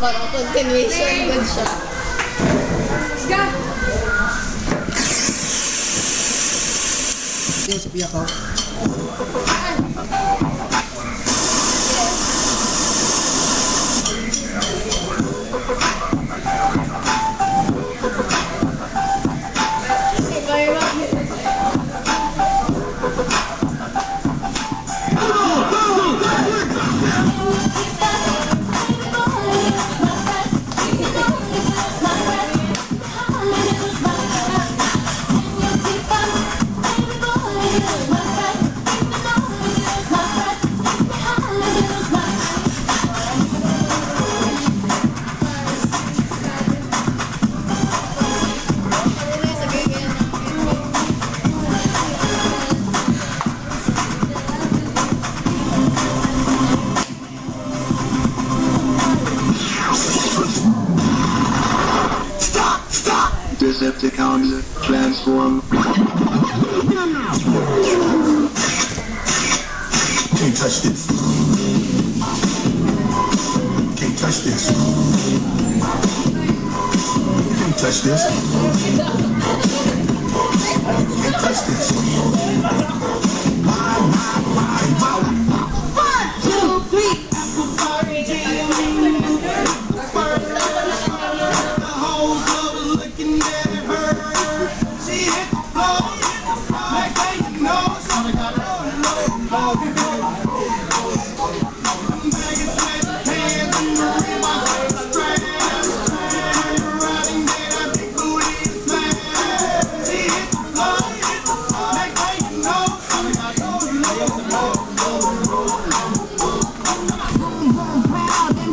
parang continuation. Good siya. Let's go! Sa piyak ko. Decepticons transform. Can't touch this. Can't touch this. Can't touch this. Can't touch this.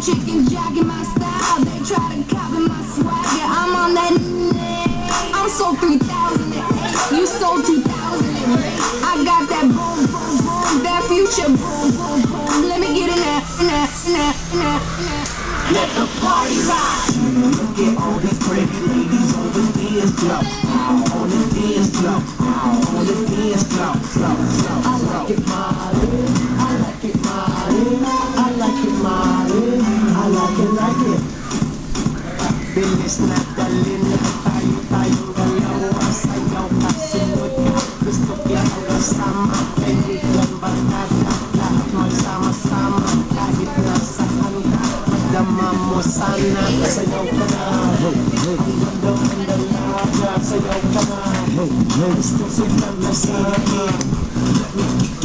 Chickens my style. They try to copy my swagger. I'm on that. I'm 3008. You sold 2008. That boom, boom, boom. Let me get in there, in there, in there, in there. Let the party rock. Look at all these pretty ladies on the dance floor. On the dance floor. On the dance floor. Floor, floor, I like it, Molly. I like it, Molly. I like it, Molly. I like it, like it. Bilis na dalin na magsama-sama Kahit nasaan ka Madama mo sana Sayaw ka na Ang ganda ang dalaga ka na Gusto sila na sige Nakikigil